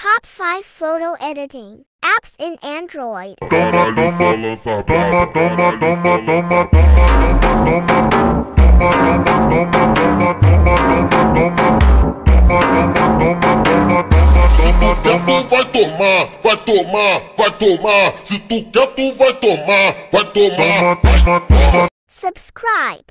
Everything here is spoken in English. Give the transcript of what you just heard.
Top 5 Photo Editing Apps in Android. Vai tomar, vai tomar, vai tomar. Se tu quer, tu vai tomar, vai tomar. Subscribe.